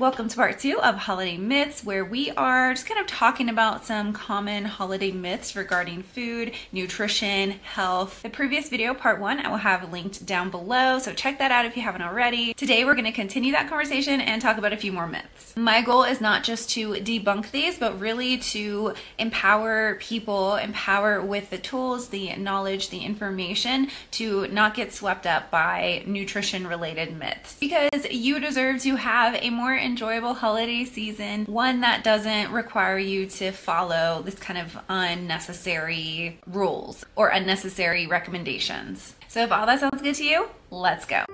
Welcome to part two of Holiday Myths, where we are just kind of talking about some common holiday myths regarding food, nutrition, health. The previous video, part one, I will have linked down below, so check that out if you haven't already. Today, we're going to continue that conversation and talk about a few more myths. My goal is not just to debunk these, but really to empower people, empower with the tools, the knowledge, the information to not get swept up by nutrition related myths. Because you deserve to have a more enjoyable holiday season, one that doesn't require you to follow this kind of unnecessary rules or unnecessary recommendations. So, if all that sounds good to you, let's go.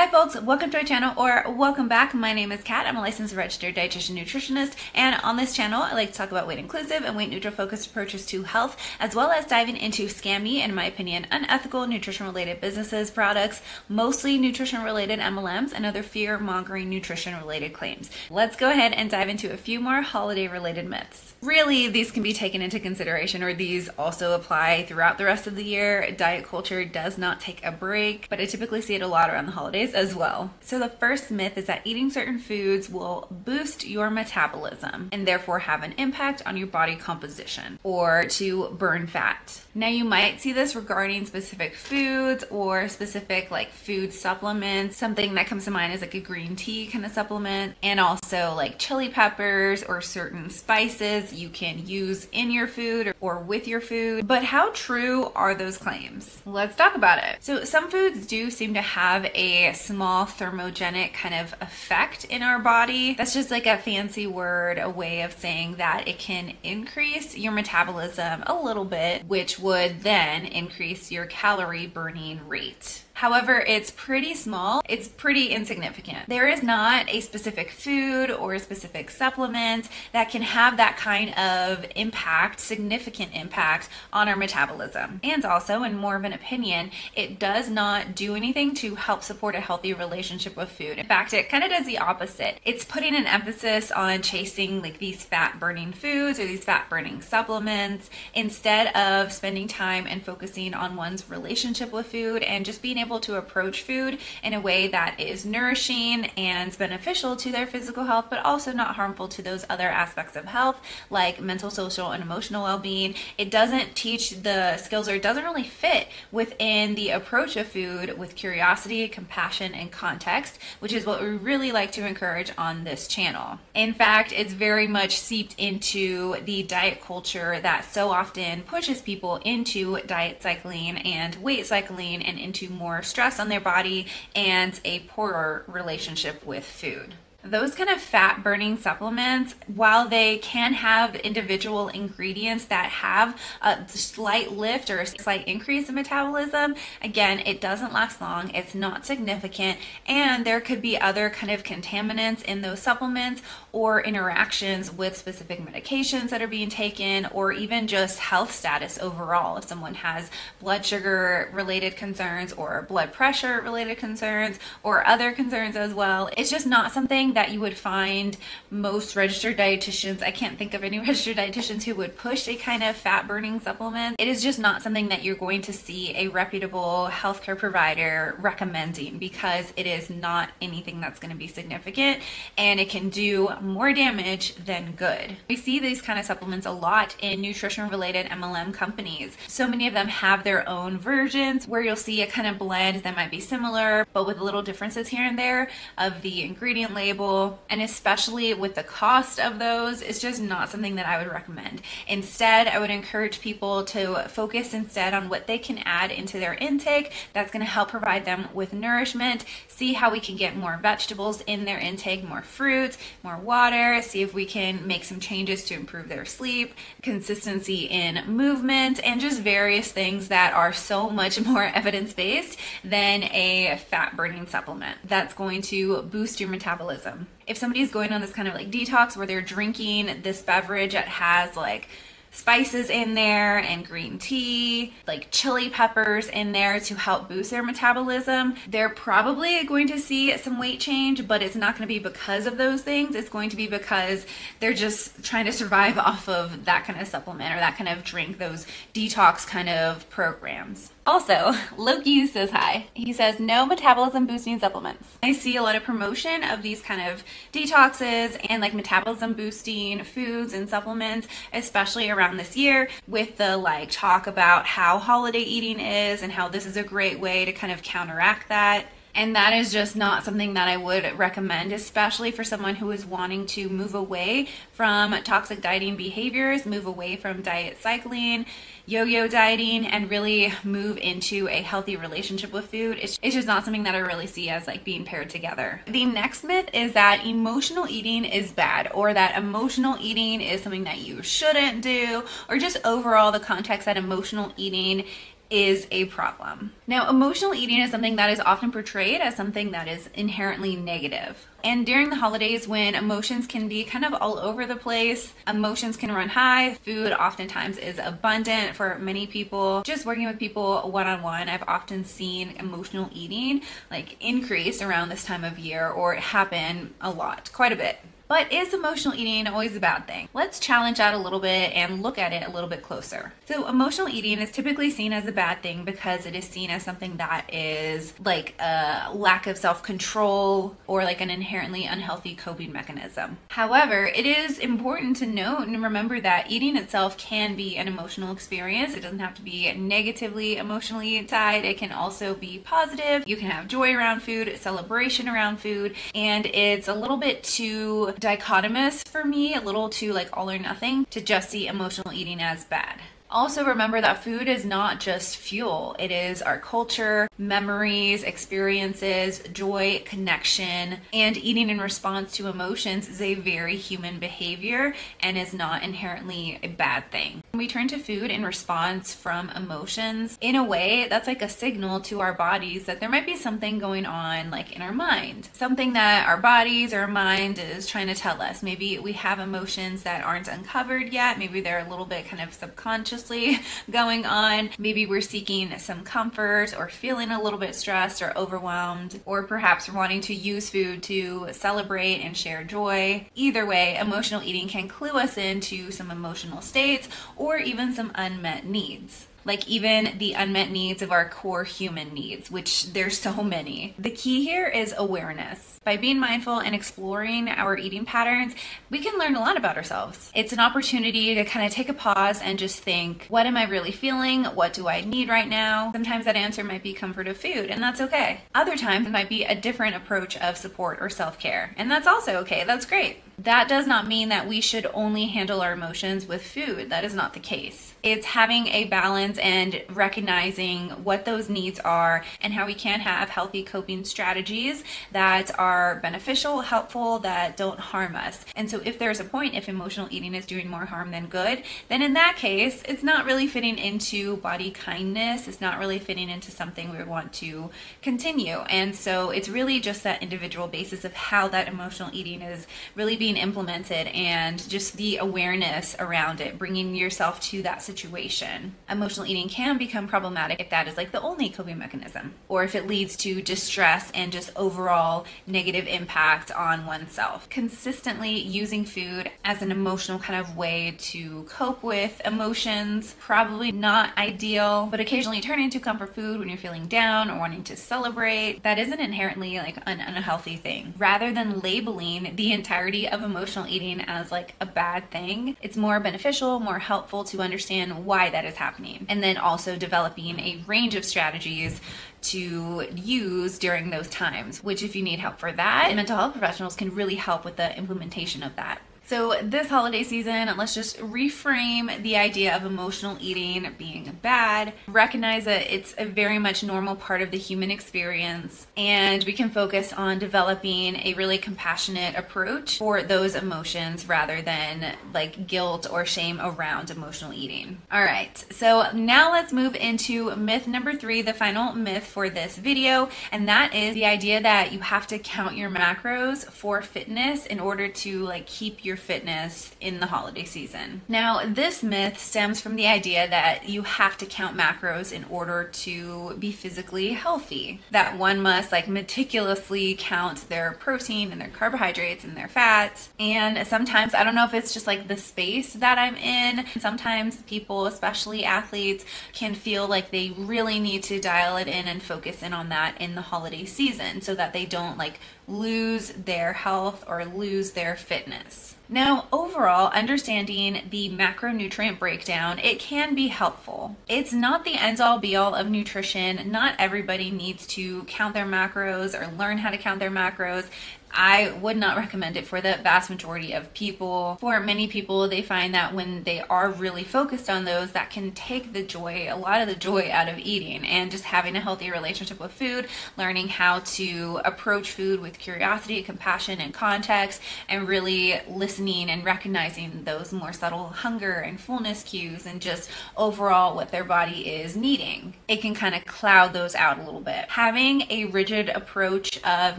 Hi folks, welcome to our channel or welcome back. My name is Kat. I'm a licensed registered dietitian nutritionist and on this channel I like to talk about weight inclusive and weight neutral focused approaches to health as well as diving into scammy in my opinion unethical nutrition related businesses, products, mostly nutrition related MLMs and other fear mongering nutrition related claims. Let's go ahead and dive into a few more holiday related myths. Really, these can be taken into consideration or these also apply throughout the rest of the year. Diet culture does not take a break, but I typically see it a lot around the holidays as well. So, the first myth is that eating certain foods will boost your metabolism and therefore have an impact on your body composition or to burn fat. Now, you might see this regarding specific foods or specific like food supplements. Something that comes to mind is like a green tea kind of supplement, and also like chili peppers or certain spices you can use in your food or with your food. But how true are those claims? Let's talk about it. So, some foods do seem to have a small thermogenic kind of effect in our body. That's just like a fancy word, a way of saying that it can increase your metabolism a little bit, which would then increase your calorie burning rate. However, it's pretty small. It's pretty insignificant. There is not a specific food or a specific supplement that can have that kind of impact, significant impact on our metabolism. And also, in more of an opinion, it does not do anything to help support a healthy relationship with food. In fact, it kind of does the opposite. It's putting an emphasis on chasing like these fat burning foods or these fat burning supplements instead of spending time and focusing on one's relationship with food and just being able able to approach food in a way that is nourishing and beneficial to their physical health, but also not harmful to those other aspects of health like mental, social, and emotional well being. It doesn't teach the skills or doesn't really fit within the approach of food with curiosity, compassion, and context, which is what we really like to encourage on this channel. In fact, it's very much seeped into the diet culture that so often pushes people into diet cycling and weight cycling and into more more stress on their body and a poorer relationship with food those kind of fat burning supplements, while they can have individual ingredients that have a slight lift or a slight increase in metabolism, again, it doesn't last long, it's not significant, and there could be other kind of contaminants in those supplements or interactions with specific medications that are being taken, or even just health status overall. If someone has blood sugar related concerns or blood pressure related concerns or other concerns as well, it's just not something that you would find most registered dietitians. I can't think of any registered dietitians who would push a kind of fat burning supplement. It is just not something that you're going to see a reputable healthcare provider recommending because it is not anything that's going to be significant and it can do more damage than good. We see these kind of supplements a lot in nutrition related MLM companies. So many of them have their own versions where you'll see a kind of blend that might be similar but with little differences here and there of the ingredient label and especially with the cost of those, it's just not something that I would recommend. Instead, I would encourage people to focus instead on what they can add into their intake that's going to help provide them with nourishment. See how we can get more vegetables in their intake, more fruits, more water, see if we can make some changes to improve their sleep, consistency in movement, and just various things that are so much more evidence based than a fat burning supplement that's going to boost your metabolism awesome. If somebody's going on this kind of like detox where they're drinking this beverage that has like spices in there and green tea, like chili peppers in there to help boost their metabolism, they're probably going to see some weight change, but it's not going to be because of those things. It's going to be because they're just trying to survive off of that kind of supplement or that kind of drink, those detox kind of programs. Also, Loki says hi. He says no metabolism boosting supplements. I see a lot of promotion of these kind of detoxes and like metabolism boosting foods and supplements, especially around this year with the like talk about how holiday eating is and how this is a great way to kind of counteract that. And that is just not something that I would recommend, especially for someone who is wanting to move away from toxic dieting behaviors, move away from diet cycling, yo yo dieting, and really move into a healthy relationship with food. It's, it's just not something that I really see as like being paired together. The next myth is that emotional eating is bad, or that emotional eating is something that you shouldn't do, or just overall the context that emotional eating is a problem. Now, emotional eating is something that is often portrayed as something that is inherently negative. And during the holidays, when emotions can be kind of all over the place, emotions can run high, food oftentimes is abundant for many people. Just working with people one on one, I've often seen emotional eating like increase around this time of year or happen a lot, quite a bit. But is emotional eating always a bad thing? Let's challenge that a little bit and look at it a little bit closer. So, emotional eating is typically seen as a bad thing because it is seen as something that is like a lack of self control or like an inherently unhealthy coping mechanism. However, it is important to note and remember that eating itself can be an emotional experience. It doesn't have to be negatively emotionally tied, it can also be positive. You can have joy around food, celebration around food, and it's a little bit too dichotomous for me, a little too like all or nothing to just see emotional eating as bad. Also, remember that food is not just fuel, it is our culture, memories, experiences, joy, connection, and eating in response to emotions is a very human behavior and is not inherently a bad thing. When we turn to food in response from emotions, in a way, that's like a signal to our bodies that there might be something going on, like in our mind, something that our bodies or our mind is trying to tell us. Maybe we have emotions that aren't uncovered yet, maybe they're a little bit kind of subconscious going on. Maybe we're seeking some comfort or feeling a little bit stressed or overwhelmed, or perhaps wanting to use food to celebrate and share joy. Either way, emotional eating can clue us into some emotional states or even some unmet needs like even the unmet needs of our core human needs, which there's so many. The key here is awareness. By being mindful and exploring our eating patterns, we can learn a lot about ourselves. It's an opportunity to kind of take a pause and just think, what am I really feeling? What do I need right now? Sometimes that answer might be comfort of food, and that's okay. Other times it might be a different approach of support or self care, and that's also okay. That's great. That does not mean that we should only handle our emotions with food. That is not the case. It's having a balance and recognizing what those needs are and how we can have healthy coping strategies that are beneficial, helpful, that don't harm us. And so, if there's a point, if emotional eating is doing more harm than good, then in that case, it's not really fitting into body kindness. It's not really fitting into something we would want to continue. And so, it's really just that individual basis of how that emotional eating is really being being implemented and just the awareness around it, bringing yourself to that situation. Emotional eating can become problematic if that is like the only coping mechanism, or if it leads to distress and just overall negative impact on oneself. Consistently using food as an emotional kind of way to cope with emotions, probably not ideal, but occasionally turning into comfort food when you're feeling down or wanting to celebrate. That isn't inherently like an unhealthy thing. Rather than labeling the entirety of emotional eating as like a bad thing. It's more beneficial, more helpful to understand why that is happening. And then also developing a range of strategies to use during those times, which, if you need help for that, mental health professionals can really help with the implementation of that. So, this holiday season, let's just reframe the idea of emotional eating being bad. Recognize that it's a very much normal part of the human experience, and we can focus on developing a really compassionate approach for those emotions rather than like guilt or shame around emotional eating. All right, so now let's move into myth number three, the final myth for this video, and that is the idea that you have to count your macros for fitness in order to like keep your fitness in the holiday season. Now, this myth stems from the idea that you have to count macros in order to be physically healthy, that one must like meticulously count their protein and their carbohydrates and their fats. And sometimes, I don't know if it's just like the space that I'm in, sometimes people, especially athletes, can feel like they really need to dial it in and focus in on that in the holiday season so that they don't like lose their health or lose their fitness. Now, overall, understanding the macronutrient breakdown, it can be helpful. It's not the end all be all of nutrition. Not everybody needs to count their macros or learn how to count their macros. I would not recommend it for the vast majority of people. For many people, they find that when they are really focused on those, that can take the joy, a lot of the joy out of eating and just having a healthy relationship with food, learning how to approach food with curiosity, compassion, and context, and really listening and recognizing those more subtle hunger and fullness cues and just overall what their body is needing. It can kind of cloud those out a little bit. Having a rigid approach of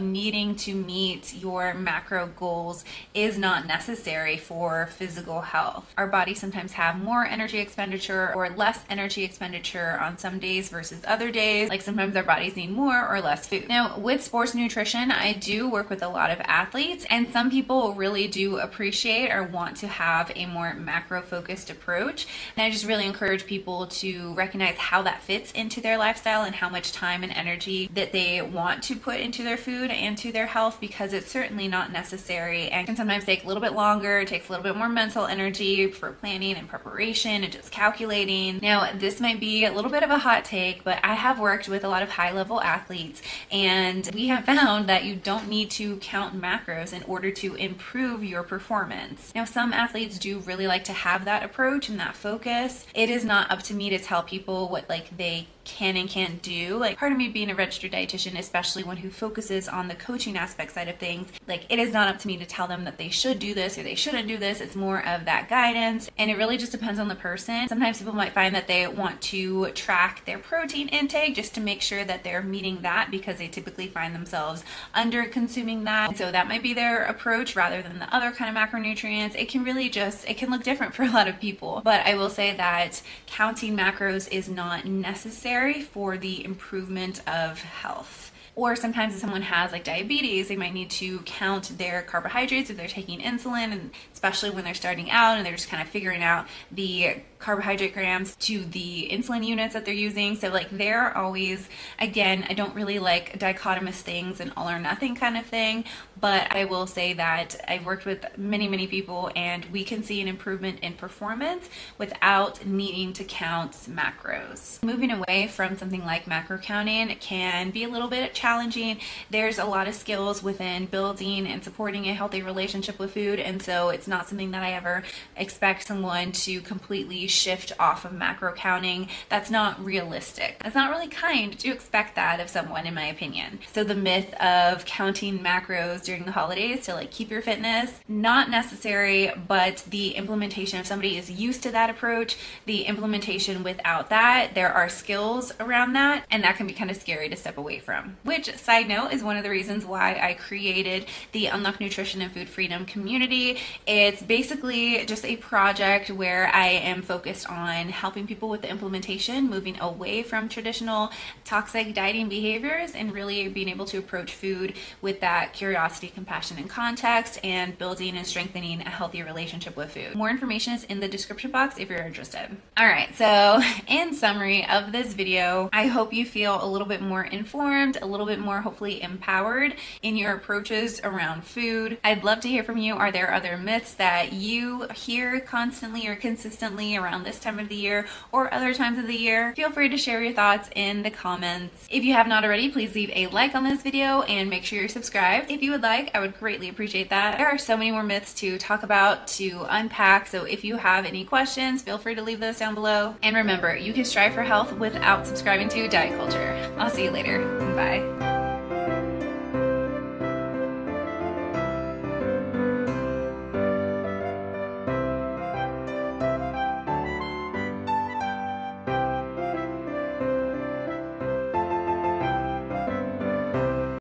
needing to meet meet your macro goals is not necessary for physical health. Our bodies sometimes have more energy expenditure or less energy expenditure on some days versus other days. Like sometimes our bodies need more or less food. Now, with sports nutrition, I do work with a lot of athletes, and some people really do appreciate or want to have a more macro focused approach. And I just really encourage people to recognize how that fits into their lifestyle and how much time and energy that they want to put into their food and to their health because because it's certainly not necessary and can sometimes take a little bit longer. It takes a little bit more mental energy for planning and preparation and just calculating. Now, this might be a little bit of a hot take, but I have worked with a lot of high level athletes and we have found that you don't need to count macros in order to improve your performance. Now, some athletes do really like to have that approach and that focus. It is not up to me to tell people what like they can and can't do. Like part of me being a registered dietitian, especially one who focuses on the coaching aspect side of things, like it is not up to me to tell them that they should do this or they shouldn't do this. It's more of that guidance and it really just depends on the person. Sometimes people might find that they want to track their protein intake just to make sure that they're meeting that because they typically find themselves under consuming that. So that might be their approach rather than the other kind of macronutrients. It can really just it can look different for a lot of people. But I will say that counting macros is not necessary necessary for the improvement of health. Or sometimes if someone has like diabetes, they might need to count their carbohydrates if they're taking insulin, and especially when they're starting out and they're just kind of figuring out the carbohydrate grams to the insulin units that they're using. So like they're always, again, I don't really like dichotomous things and all or nothing kind of thing, but I will say that I've worked with many, many people and we can see an improvement in performance without needing to count macros. Moving away from something like macro counting can be a little bit challenging. There's a lot of skills within building and supporting a healthy relationship with food, and so it's not something that I ever expect someone to completely shift off of macro counting. That's not realistic. That's not really kind to expect that of someone, in my opinion. So the myth of counting macros during the holidays to like keep your fitness, not necessary, but the implementation, if somebody is used to that approach, the implementation without that, there are skills around that, and that can be kind of scary to step away from which, side note, is one of the reasons why I created the Unlock Nutrition and Food Freedom community. It's basically just a project where I am focused on helping people with the implementation, moving away from traditional toxic dieting behaviors, and really being able to approach food with that curiosity, compassion, and context, and building and strengthening a healthy relationship with food. More information is in the description box if you're interested. All right, so in summary of this video, I hope you feel a little bit more informed, a little bit more hopefully empowered in your approaches around food. I'd love to hear from you. Are there other myths that you hear constantly or consistently around this time of the year or other times of the year? Feel free to share your thoughts in the comments. If you have not already, please leave a like on this video and make sure you're subscribed. If you would like, I would greatly appreciate that. There are so many more myths to talk about, to unpack, so if you have any questions, feel free to leave those down below. And remember, you can strive for health without subscribing to diet culture. I'll see you later. Bye.